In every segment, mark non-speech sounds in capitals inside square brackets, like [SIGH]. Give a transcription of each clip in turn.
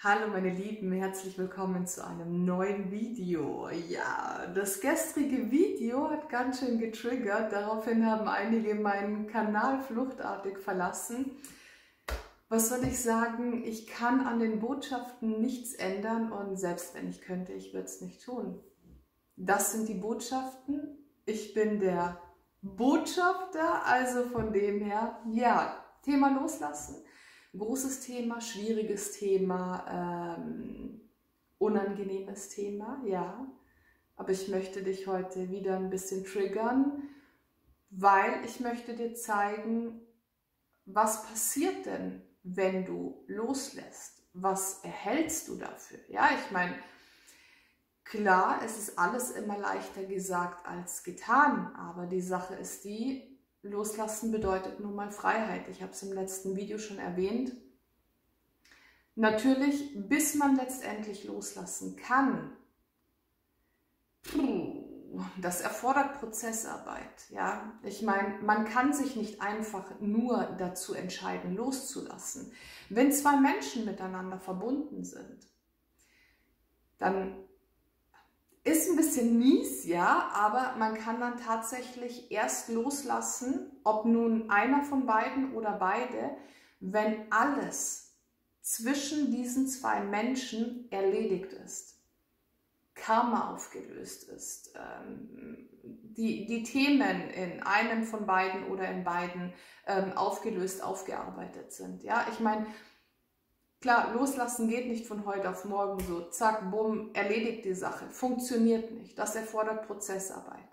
Hallo meine Lieben, herzlich willkommen zu einem neuen Video. Ja, das gestrige Video hat ganz schön getriggert, daraufhin haben einige meinen Kanal fluchtartig verlassen. Was soll ich sagen, ich kann an den Botschaften nichts ändern und selbst wenn ich könnte, ich würde es nicht tun. Das sind die Botschaften, ich bin der Botschafter, also von dem her, ja, Thema loslassen großes Thema, schwieriges Thema, ähm, unangenehmes Thema, ja. Aber ich möchte dich heute wieder ein bisschen triggern, weil ich möchte dir zeigen, was passiert denn, wenn du loslässt? Was erhältst du dafür? Ja, ich meine, klar, es ist alles immer leichter gesagt als getan, aber die Sache ist die, Loslassen bedeutet nun mal Freiheit. Ich habe es im letzten Video schon erwähnt. Natürlich, bis man letztendlich loslassen kann, das erfordert Prozessarbeit. Ja? Ich meine, man kann sich nicht einfach nur dazu entscheiden, loszulassen. Wenn zwei Menschen miteinander verbunden sind, dann ist ein bisschen mies, ja, aber man kann dann tatsächlich erst loslassen, ob nun einer von beiden oder beide, wenn alles zwischen diesen zwei Menschen erledigt ist. Karma aufgelöst ist, ähm, die, die Themen in einem von beiden oder in beiden ähm, aufgelöst, aufgearbeitet sind. Ja, ich meine, Klar, loslassen geht nicht von heute auf morgen so, zack, bumm, erledigt die Sache. Funktioniert nicht. Das erfordert Prozessarbeit.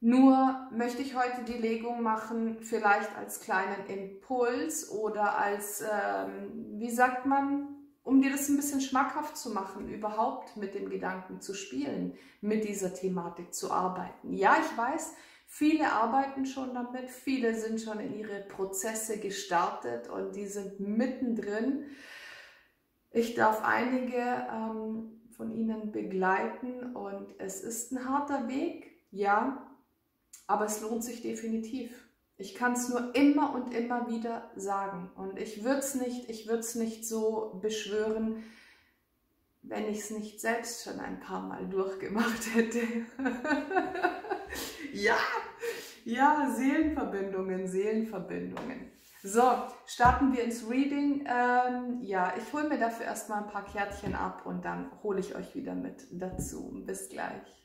Nur möchte ich heute die Legung machen, vielleicht als kleinen Impuls oder als, ähm, wie sagt man, um dir das ein bisschen schmackhaft zu machen, überhaupt mit dem Gedanken zu spielen, mit dieser Thematik zu arbeiten. Ja, ich weiß, Viele arbeiten schon damit, viele sind schon in ihre Prozesse gestartet und die sind mittendrin. Ich darf einige ähm, von ihnen begleiten und es ist ein harter Weg, ja, aber es lohnt sich definitiv. Ich kann es nur immer und immer wieder sagen und ich würde es nicht, ich würde es nicht so beschwören, wenn ich es nicht selbst schon ein paar Mal durchgemacht hätte. [LAUGHS] ja, ja, Seelenverbindungen, Seelenverbindungen. So, starten wir ins Reading. Ähm, ja, ich hole mir dafür erstmal ein paar Kärtchen ab und dann hole ich euch wieder mit dazu. Bis gleich.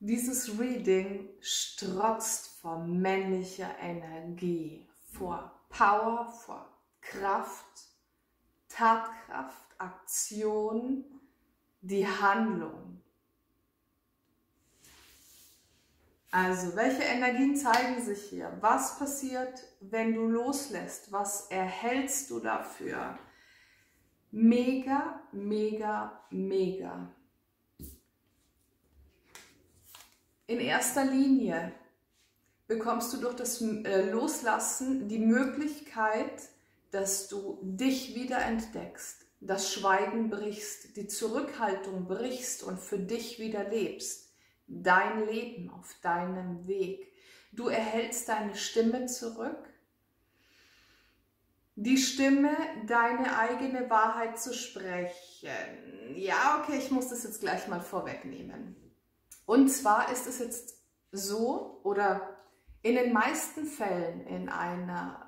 Dieses Reading strotzt vor männlicher Energie, vor Power, vor Kraft, Tatkraft, Aktion, die Handlung. Also, welche Energien zeigen sich hier? Was passiert, wenn du loslässt? Was erhältst du dafür? Mega, mega, mega. In erster Linie bekommst du durch das äh, Loslassen die Möglichkeit, dass du dich wieder entdeckst, das Schweigen brichst, die Zurückhaltung brichst und für dich wieder lebst. Dein Leben auf deinem Weg. Du erhältst deine Stimme zurück. Die Stimme, deine eigene Wahrheit zu sprechen. Ja, okay, ich muss das jetzt gleich mal vorwegnehmen. Und zwar ist es jetzt so oder in den meisten Fällen in einer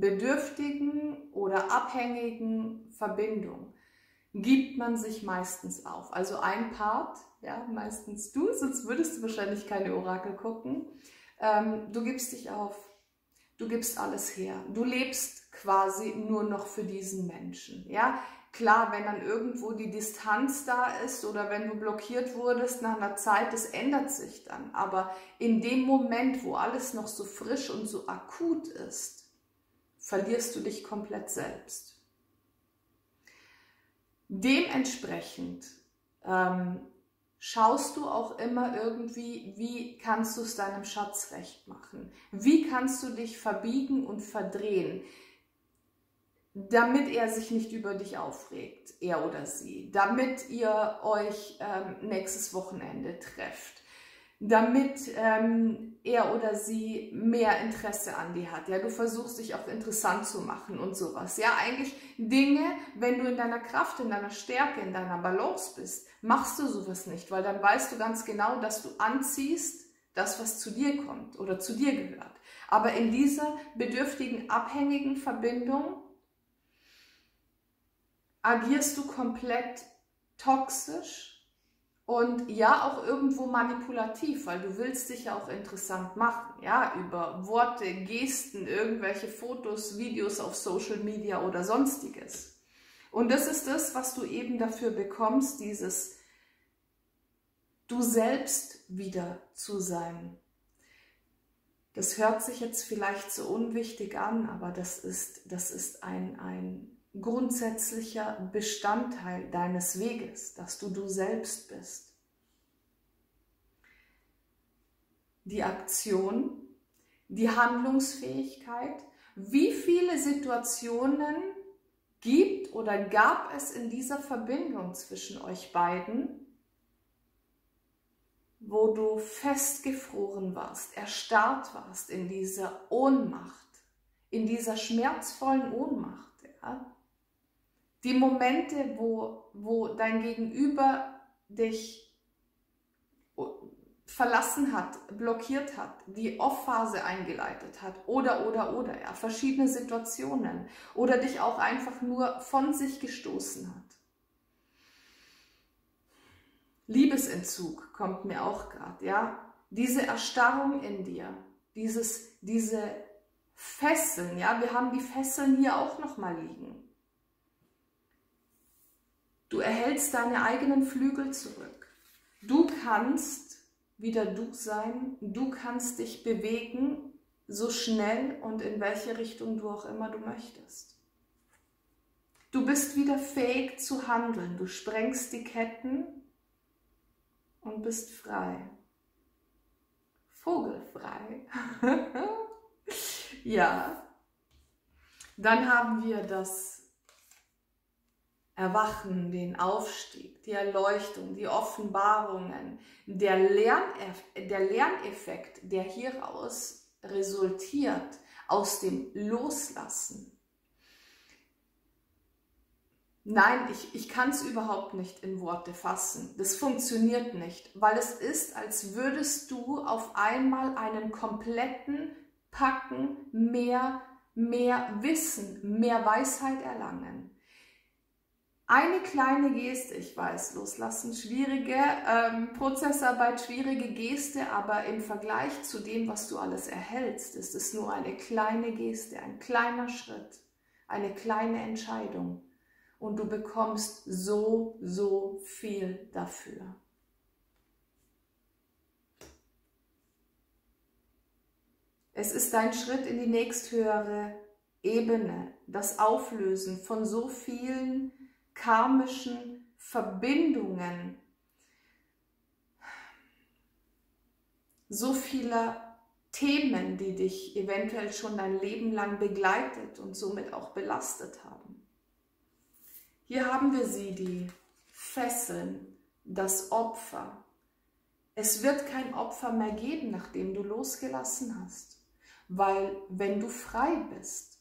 bedürftigen oder abhängigen Verbindung gibt man sich meistens auf. Also ein Part, ja, meistens du, sonst würdest du wahrscheinlich keine Orakel gucken. Ähm, du gibst dich auf, du gibst alles her. Du lebst quasi nur noch für diesen Menschen. Ja, klar, wenn dann irgendwo die Distanz da ist oder wenn du blockiert wurdest nach einer Zeit, das ändert sich dann. Aber in dem Moment, wo alles noch so frisch und so akut ist, verlierst du dich komplett selbst. Dementsprechend ähm, schaust du auch immer irgendwie, wie kannst du es deinem Schatz recht machen? Wie kannst du dich verbiegen und verdrehen, damit er sich nicht über dich aufregt, er oder sie, damit ihr euch ähm, nächstes Wochenende trefft, damit ähm, er oder sie mehr Interesse an dir hat. Ja, du versuchst dich auch interessant zu machen und sowas. Ja, eigentlich Dinge, wenn du in deiner Kraft, in deiner Stärke, in deiner Balance bist, machst du sowas nicht, weil dann weißt du ganz genau, dass du anziehst das, was zu dir kommt oder zu dir gehört. Aber in dieser bedürftigen, abhängigen Verbindung agierst du komplett toxisch und ja, auch irgendwo manipulativ, weil du willst dich ja auch interessant machen, ja, über Worte, Gesten, irgendwelche Fotos, Videos auf Social Media oder sonstiges. Und das ist das, was du eben dafür bekommst, dieses du selbst wieder zu sein. Das hört sich jetzt vielleicht so unwichtig an, aber das ist, das ist ein, ein grundsätzlicher Bestandteil deines Weges, dass du du selbst bist. Die Aktion, die Handlungsfähigkeit, wie viele Situationen gibt oder gab es in dieser Verbindung zwischen euch beiden, wo du festgefroren warst, erstarrt warst in dieser Ohnmacht, in dieser schmerzvollen Ohnmacht. Ja? Die Momente, wo, wo dein Gegenüber dich verlassen hat, blockiert hat, die Off-Phase eingeleitet hat oder, oder, oder, ja, verschiedene Situationen oder dich auch einfach nur von sich gestoßen hat. Liebesentzug kommt mir auch gerade, ja, diese Erstarrung in dir, dieses, diese Fesseln, ja, wir haben die Fesseln hier auch nochmal liegen. Du erhältst deine eigenen Flügel zurück. Du kannst wieder du sein. Du kannst dich bewegen, so schnell und in welche Richtung du auch immer du möchtest. Du bist wieder fähig zu handeln. Du sprengst die Ketten und bist frei. Vogelfrei. [LAUGHS] ja. Dann haben wir das Erwachen, den Aufstieg, die Erleuchtung, die Offenbarungen, der, Lerneff der Lerneffekt, der hieraus resultiert, aus dem Loslassen. Nein, ich, ich kann es überhaupt nicht in Worte fassen. Das funktioniert nicht, weil es ist, als würdest du auf einmal einen kompletten Packen mehr, mehr Wissen, mehr Weisheit erlangen. Eine kleine Geste, ich weiß, loslassen, schwierige ähm, Prozessarbeit, schwierige Geste, aber im Vergleich zu dem, was du alles erhältst, ist es nur eine kleine Geste, ein kleiner Schritt, eine kleine Entscheidung. Und du bekommst so, so viel dafür. Es ist ein Schritt in die nächsthöhere Ebene, das Auflösen von so vielen karmischen Verbindungen, so vieler Themen, die dich eventuell schon dein Leben lang begleitet und somit auch belastet haben. Hier haben wir sie, die Fesseln, das Opfer. Es wird kein Opfer mehr geben, nachdem du losgelassen hast, weil wenn du frei bist,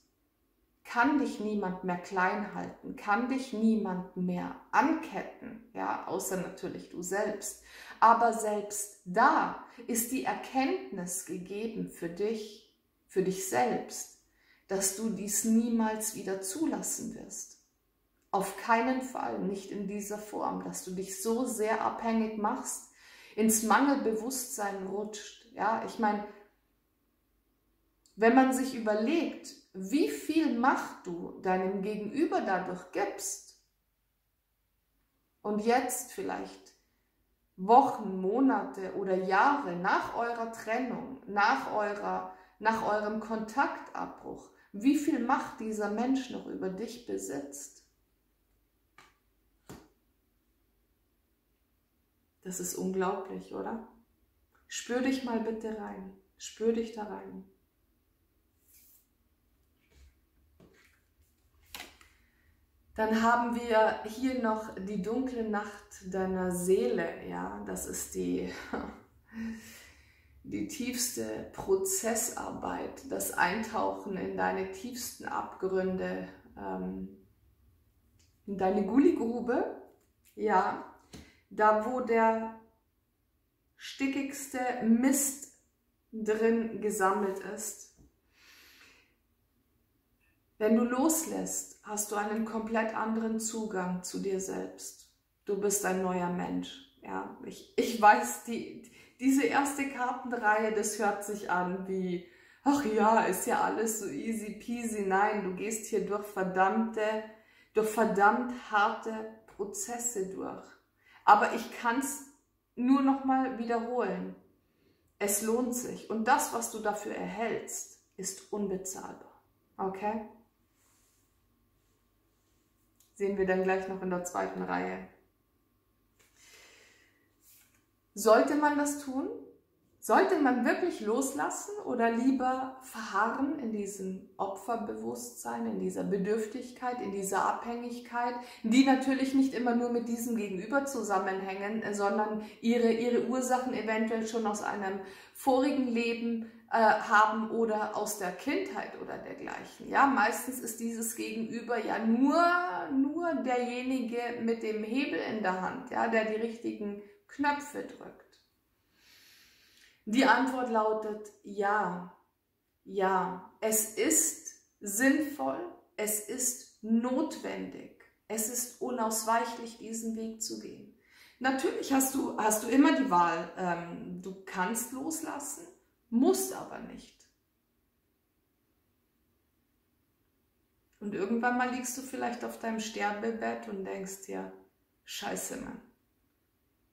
kann dich niemand mehr klein halten, kann dich niemand mehr anketten, ja, außer natürlich du selbst. Aber selbst da ist die Erkenntnis gegeben für dich, für dich selbst, dass du dies niemals wieder zulassen wirst. Auf keinen Fall, nicht in dieser Form, dass du dich so sehr abhängig machst, ins Mangelbewusstsein rutscht. Ja, ich meine, wenn man sich überlegt, wie viel Macht du deinem Gegenüber dadurch gibst und jetzt vielleicht Wochen, Monate oder Jahre nach eurer Trennung, nach, eurer, nach eurem Kontaktabbruch, wie viel Macht dieser Mensch noch über dich besitzt. Das ist unglaublich, oder? Spür dich mal bitte rein. Spür dich da rein. Dann haben wir hier noch die dunkle Nacht deiner Seele. Ja, das ist die, [LAUGHS] die tiefste Prozessarbeit, das Eintauchen in deine tiefsten Abgründe, ähm, in deine Gulligrube, ja, da wo der stickigste Mist drin gesammelt ist. Wenn du loslässt, hast du einen komplett anderen Zugang zu dir selbst. Du bist ein neuer Mensch. Ja, ich, ich weiß, die, diese erste Kartenreihe, das hört sich an wie, ach ja, ist ja alles so easy peasy. Nein, du gehst hier durch verdammte, durch verdammt harte Prozesse durch. Aber ich kann es nur noch mal wiederholen. Es lohnt sich. Und das, was du dafür erhältst, ist unbezahlbar. Okay? Sehen wir dann gleich noch in der zweiten Reihe. Sollte man das tun? Sollte man wirklich loslassen oder lieber verharren in diesem Opferbewusstsein, in dieser Bedürftigkeit, in dieser Abhängigkeit, die natürlich nicht immer nur mit diesem Gegenüber zusammenhängen, sondern ihre, ihre Ursachen eventuell schon aus einem vorigen Leben äh, haben oder aus der Kindheit oder dergleichen. Ja, meistens ist dieses Gegenüber ja nur, nur derjenige mit dem Hebel in der Hand, ja, der die richtigen Knöpfe drückt? Die Antwort lautet ja. Ja, es ist sinnvoll, es ist notwendig, es ist unausweichlich, diesen Weg zu gehen. Natürlich hast du, hast du immer die Wahl, ähm, du kannst loslassen, musst aber nicht. Und irgendwann mal liegst du vielleicht auf deinem Sterbebett und denkst dir, scheiße, Mann,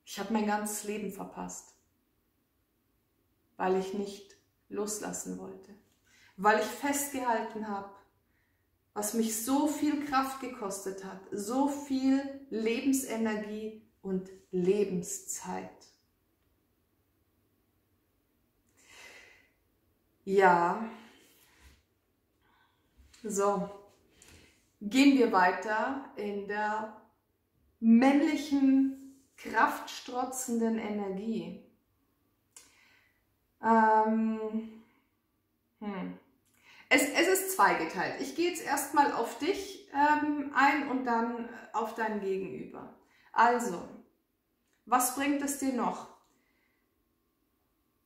ich habe mein ganzes Leben verpasst, weil ich nicht loslassen wollte, weil ich festgehalten habe, was mich so viel Kraft gekostet hat, so viel Lebensenergie und Lebenszeit. Ja, so, gehen wir weiter in der männlichen kraftstrotzenden Energie. Ähm, hm. es, es, ist zweigeteilt. Ich gehe jetzt erstmal auf dich ähm, ein und dann auf dein Gegenüber. Also, was bringt es dir noch?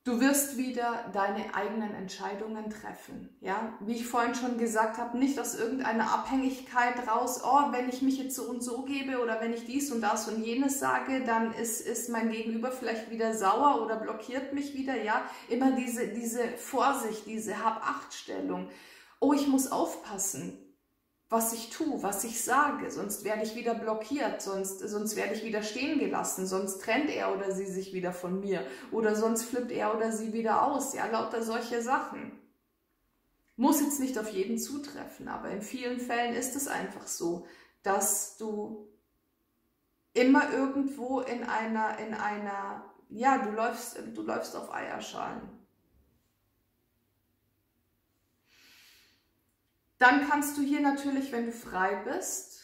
Du wirst wieder deine eigenen Entscheidungen treffen. Ja, wie ich vorhin schon gesagt habe, nicht aus irgendeiner Abhängigkeit raus, oh, wenn ich mich jetzt so und so gebe oder wenn ich dies und das und jenes sage, dann ist, ist mein Gegenüber vielleicht wieder sauer oder blockiert mich wieder. Ja, immer diese, diese Vorsicht, diese Hab-Acht-Stellung. Oh, ich muss aufpassen was ich tue, was ich sage, sonst werde ich wieder blockiert, sonst, sonst werde ich wieder stehen gelassen, sonst trennt er oder sie sich wieder von mir oder sonst flippt er oder sie wieder aus, ja, lauter solche Sachen. Muss jetzt nicht auf jeden zutreffen, aber in vielen Fällen ist es einfach so, dass du immer irgendwo in einer, in einer, ja, du läufst, du läufst auf Eierschalen. Dann kannst du hier natürlich, wenn du frei bist,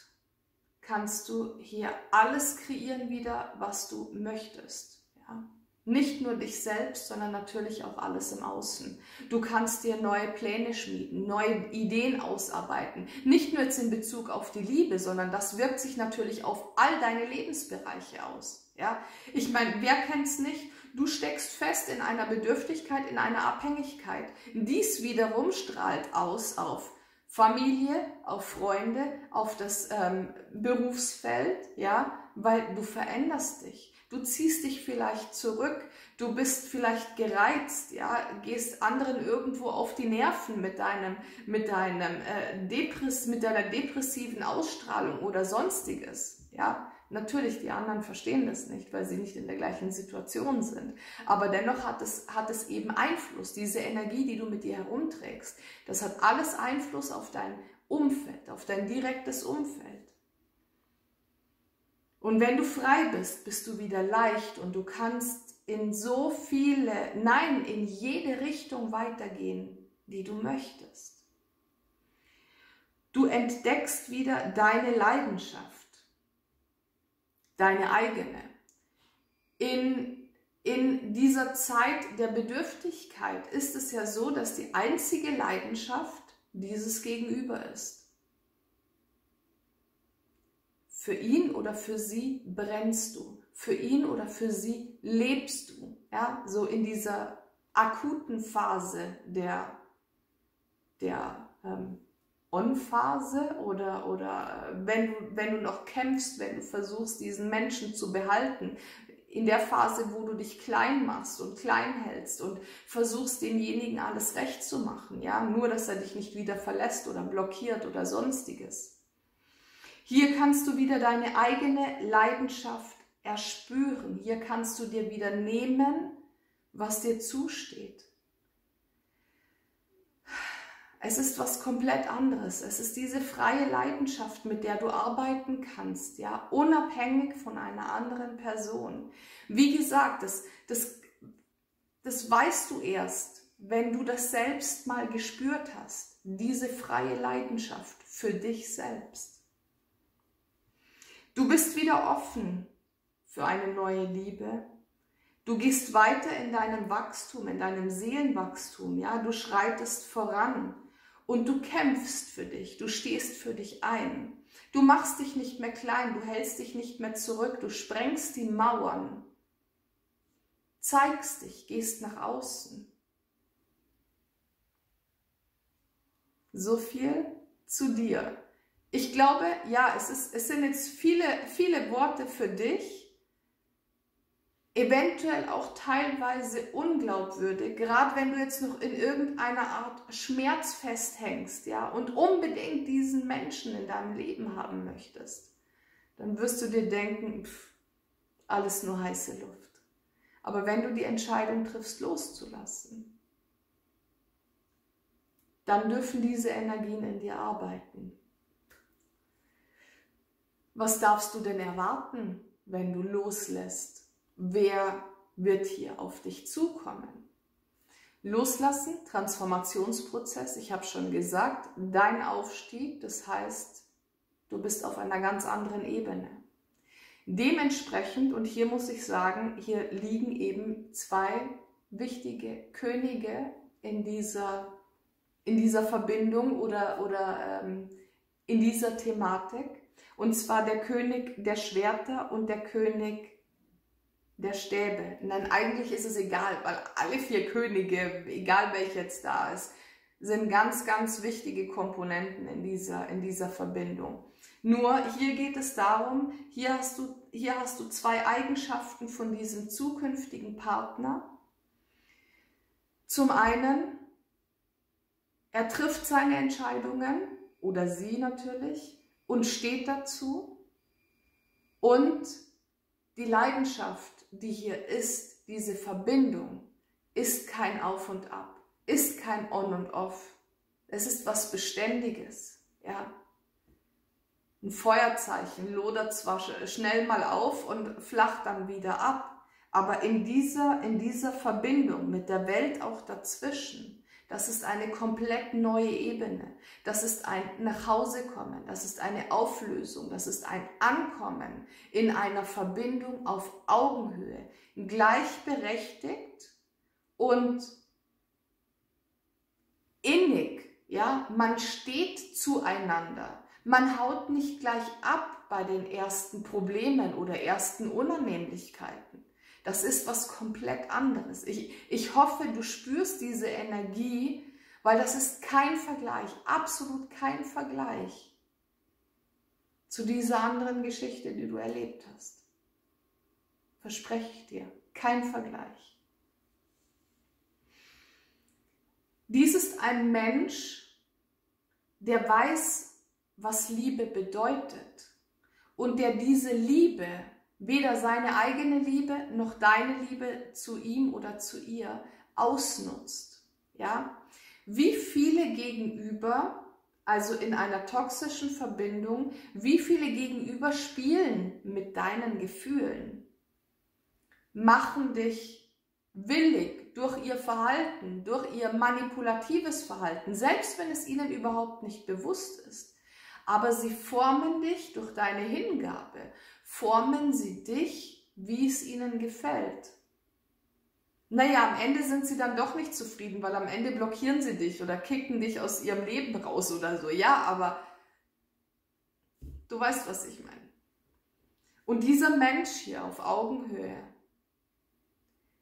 kannst du hier alles kreieren wieder, was du möchtest. Ja? Nicht nur dich selbst, sondern natürlich auch alles im Außen. Du kannst dir neue Pläne schmieden, neue Ideen ausarbeiten. Nicht nur jetzt in Bezug auf die Liebe, sondern das wirkt sich natürlich auf all deine Lebensbereiche aus. Ja? Ich meine, wer kennt es nicht? Du steckst fest in einer Bedürftigkeit, in einer Abhängigkeit. Dies wiederum strahlt aus auf Familie, auf Freunde, auf das ähm, Berufsfeld, ja, weil du veränderst dich. Du ziehst dich vielleicht zurück, du bist vielleicht gereizt, ja, gehst anderen irgendwo auf die Nerven mit deinem, mit deinem äh, Depress, mit deiner depressiven Ausstrahlung oder sonstiges, ja. Natürlich, die anderen verstehen das nicht, weil sie nicht in der gleichen Situation sind. Aber dennoch hat es, hat es eben Einfluss, diese Energie, die du mit dir herumträgst. Das hat alles Einfluss auf dein Umfeld, auf dein direktes Umfeld. Und wenn du frei bist, bist du wieder leicht und du kannst in so viele, nein, in jede Richtung weitergehen, die du möchtest. Du entdeckst wieder deine Leidenschaft deine eigene. In in dieser Zeit der Bedürftigkeit ist es ja so, dass die einzige Leidenschaft dieses Gegenüber ist. Für ihn oder für sie brennst du. Für ihn oder für sie lebst du. Ja, so in dieser akuten Phase der, der ähm, On-Phase oder, oder wenn, du, wenn du noch kämpfst, wenn du versuchst, diesen Menschen zu behalten, in der Phase, wo du dich klein machst und klein hältst und versuchst, demjenigen alles recht zu machen, ja, nur, dass er dich nicht wieder verlässt oder blockiert oder sonstiges. Hier kannst du wieder deine eigene Leidenschaft erspüren. Hier kannst du dir wieder nehmen, was dir zusteht. Es ist was komplett anderes. Es ist diese freie Leidenschaft, mit der du arbeiten kannst, ja, unabhängig von einer anderen Person. Wie gesagt, das, das, das weißt du erst, wenn du das selbst mal gespürt hast, diese freie Leidenschaft für dich selbst. Du bist wieder offen für eine neue Liebe. Du gehst weiter in deinem Wachstum, in deinem Seelenwachstum, ja, du schreitest voran und du kämpfst für dich, du stehst für dich ein. Du machst dich nicht mehr klein, du hältst dich nicht mehr zurück, du sprengst die Mauern, zeigst dich, gehst nach außen. So viel zu dir. Ich glaube, ja, es, ist, es sind jetzt viele, viele Worte für dich, eventuell auch teilweise unglaubwürdig, gerade wenn du jetzt noch in irgendeiner Art Schmerz festhängst, ja, und unbedingt diesen Menschen in deinem Leben haben möchtest, dann wirst du dir denken, pff, alles nur heiße Luft. Aber wenn du die Entscheidung triffst, loszulassen, dann dürfen diese Energien in dir arbeiten. Was darfst du denn erwarten, wenn du loslässt? Wer wird hier auf dich zukommen. Loslassen, Transformationsprozess, ich habe schon gesagt, dein Aufstieg, das heißt, du bist auf einer ganz anderen Ebene. Dementsprechend, und hier muss ich sagen, hier liegen eben zwei wichtige Könige in dieser, in dieser Verbindung oder, oder ähm, in dieser Thematik. Und zwar der König der Schwerter und der König der Stäbe. Nein, eigentlich ist es egal, weil alle vier Könige, egal welcher jetzt da ist, sind ganz, ganz wichtige Komponenten in dieser, in dieser Verbindung. Nur hier geht es darum, hier hast, du, hier hast du zwei Eigenschaften von diesem zukünftigen Partner. Zum einen, er trifft seine Entscheidungen oder sie natürlich und steht dazu. Und die Leidenschaft die hier ist, diese Verbindung, ist kein Auf und Ab, ist kein On und Off. Es ist was Beständiges, ja. Ein Feuerzeichen lodert zwar schnell mal auf und flacht dann wieder ab, aber in dieser, in dieser Verbindung mit der Welt auch dazwischen, das ist eine komplett neue Ebene. Das ist ein Nachhausekommen. Das ist eine Auflösung. Das ist ein Ankommen in einer Verbindung auf Augenhöhe. Gleichberechtigt und innig. Ja, man steht zueinander. Man haut nicht gleich ab bei den ersten Problemen oder ersten Unannehmlichkeiten. Das ist was komplett anderes. Ich, ich hoffe, du spürst diese Energie, weil das ist kein Vergleich, absolut kein Vergleich zu dieser anderen Geschichte, die du erlebt hast. Verspreche ich dir, kein Vergleich. Dies ist ein Mensch, der weiß, was Liebe bedeutet und der diese Liebe weder seine eigene Liebe noch deine Liebe zu ihm oder zu ihr ausnutzt. Ja? Wie viele gegenüber, also in einer toxischen Verbindung, wie viele gegenüber spielen mit deinen Gefühlen, machen dich willig durch ihr Verhalten, durch ihr manipulatives Verhalten, selbst wenn es ihnen überhaupt nicht bewusst ist. Aber sie formen dich durch deine Hingabe, formen sie dich, wie es ihnen gefällt. naja, am Ende sind sie dann doch nicht zufrieden, weil am Ende blockieren sie dich oder kicken dich aus ihrem Leben raus oder so. Ja, aber du weißt, was ich meine. Und dieser Mensch hier auf Augenhöhe,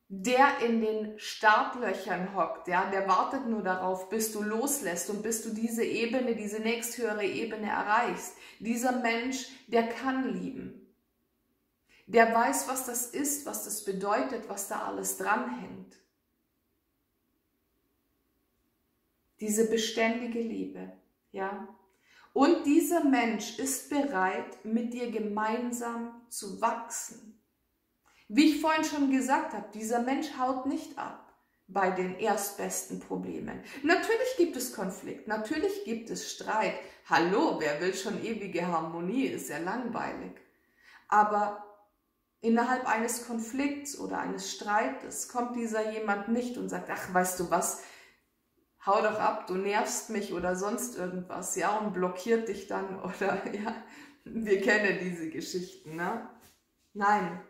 der in den Startlöchern hockt, ja, der wartet nur darauf, bis du loslässt und bis du diese Ebene, diese nächsthöhere Ebene erreichst. Dieser Mensch, der kann lieben der weiß, was das ist, was das bedeutet, was da alles dranhängt. Diese beständige Liebe, ja. Und dieser Mensch ist bereit, mit dir gemeinsam zu wachsen. Wie ich vorhin schon gesagt habe, dieser Mensch haut nicht ab bei den erstbesten Problemen. Natürlich gibt es Konflikt, natürlich gibt es Streit. Hallo, wer will schon ewige Harmonie? Ist ja langweilig. Aber innerhalb eines Konflikts oder eines Streites kommt dieser jemand nicht und sagt, ach, weißt du was, hau doch ab, du nervst mich oder sonst irgendwas, ja, und blockiert dich dann [LAUGHS] oder, ja, wir kennen diese Geschichten, ne? Nein.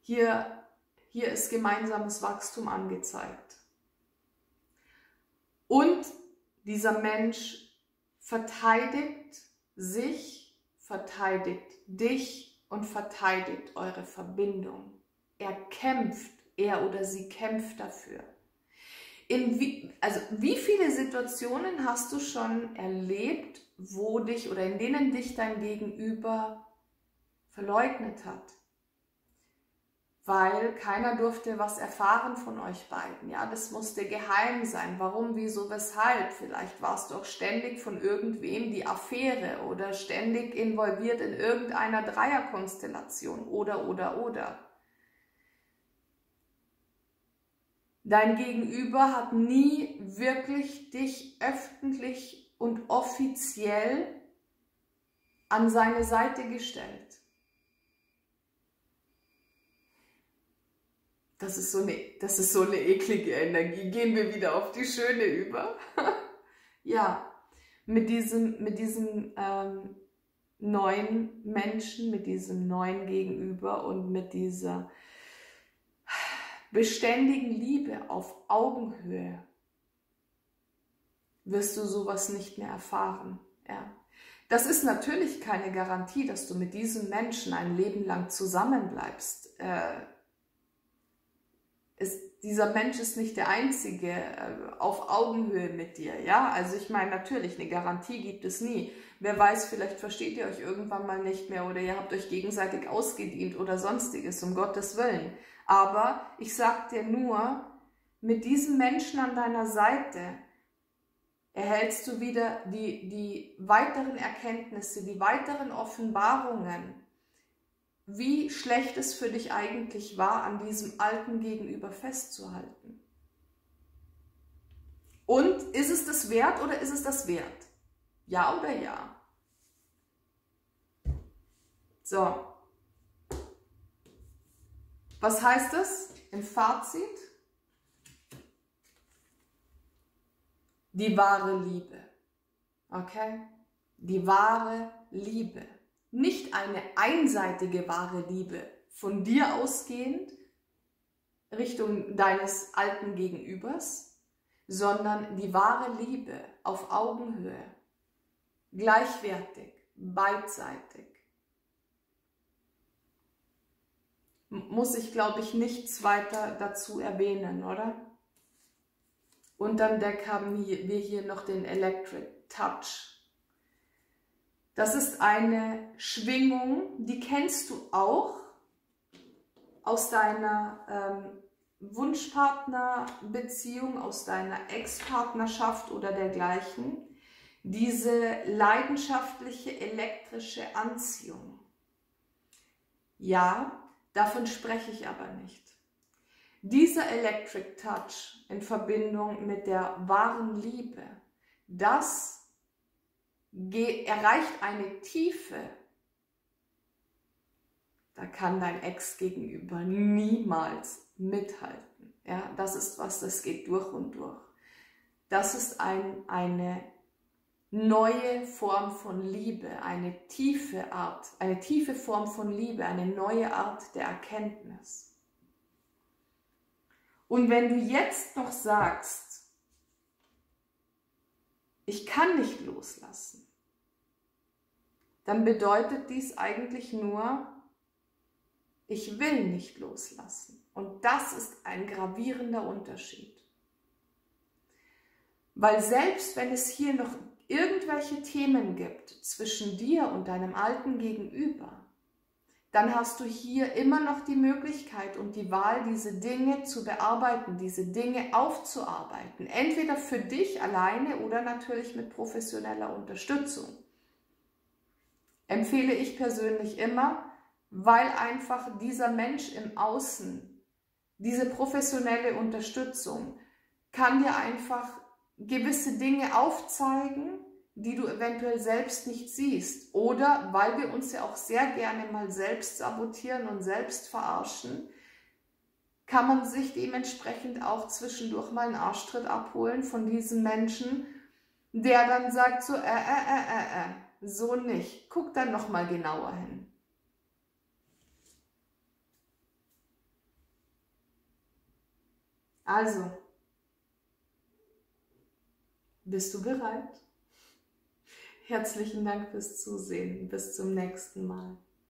Hier, hier ist gemeinsames Wachstum angezeigt. Und dieser Mensch verteidigt sich, verteidigt dich und verteidigt eure Verbindung. Er kämpft, er oder sie kämpft dafür. In wie, also wie viele Situationen hast du schon erlebt, wo dich oder in denen dich dein Gegenüber verleugnet hat? Weil keiner durfte was erfahren von euch beiden. Ja, das musste geheim sein. Warum, wieso, weshalb? Vielleicht warst du auch ständig von irgendwem die Affäre oder ständig involviert in irgendeiner Dreierkonstellation oder, oder, oder. Dein Gegenüber hat nie wirklich dich öffentlich und offiziell an seine Seite gestellt. Das ist so eine, das ist so eine eklige Energie. Gehen wir wieder auf die schöne über. [LAUGHS] ja, mit diesem, mit diesem ähm, neuen Menschen, mit diesem neuen Gegenüber und mit dieser beständigen Liebe auf Augenhöhe wirst du sowas nicht mehr erfahren. Ja. Das ist natürlich keine Garantie, dass du mit diesem Menschen ein Leben lang zusammenbleibst. Äh, ist, dieser Mensch ist nicht der Einzige äh, auf Augenhöhe mit dir, ja? Also ich meine, natürlich, eine Garantie gibt es nie. Wer weiß, vielleicht versteht ihr euch irgendwann mal nicht mehr oder ihr habt euch gegenseitig ausgedient oder sonstiges, um Gottes Willen. Aber ich sag dir nur, mit diesem Menschen an deiner Seite erhältst du wieder die, die weiteren Erkenntnisse, die weiteren Offenbarungen, wie schlecht es für dich eigentlich war, an diesem Alten gegenüber festzuhalten. Und ist es das wert oder ist es das wert? Ja oder ja? So. Was heißt das im Fazit? Die wahre Liebe. Okay? Die wahre Liebe nicht eine einseitige wahre Liebe von dir ausgehend Richtung deines alten Gegenübers, sondern die wahre Liebe auf Augenhöhe, gleichwertig, beidseitig. Muss ich, glaube ich, nichts weiter dazu erwähnen, oder? Unterm Deck haben wir hier noch den Electric Touch. Das ist eine Schwingung, die kennst du auch aus deiner ähm, Wunschpartnerbeziehung, aus deiner Ex-Partnerschaft oder dergleichen. Diese leidenschaftliche elektrische Anziehung. Ja, davon spreche ich aber nicht. Dieser Electric Touch in Verbindung mit der wahren Liebe, das erreicht eine Tiefe, da kann dein Ex gegenüber niemals mithalten. Ja, das ist was, das geht durch und durch. Das ist ein, eine neue Form von Liebe, eine tiefe Art, eine tiefe Form von Liebe, eine neue Art der Erkenntnis. Und wenn du jetzt noch sagst, ich kann nicht loslassen, dann bedeutet dies eigentlich nur, ich will nicht loslassen. Und das ist ein gravierender Unterschied. Weil selbst wenn es hier noch irgendwelche Themen gibt zwischen dir und deinem alten Gegenüber, dann hast du hier immer noch die Möglichkeit und die Wahl, diese Dinge zu bearbeiten, diese Dinge aufzuarbeiten. Entweder für dich alleine oder natürlich mit professioneller Unterstützung. Empfehle ich persönlich immer, weil einfach dieser Mensch im Außen, diese professionelle Unterstützung, kann dir einfach gewisse Dinge aufzeigen, die du eventuell selbst nicht siehst. Oder weil wir uns ja auch sehr gerne mal selbst sabotieren und selbst verarschen, kann man sich dementsprechend auch zwischendurch mal einen Arschtritt abholen von diesem Menschen, der dann sagt so, äh, äh, äh, äh, äh, so nicht. Guck dann nochmal genauer hin. Also, bist du bereit? Herzlichen Dank fürs Zusehen. Bis zum nächsten Mal.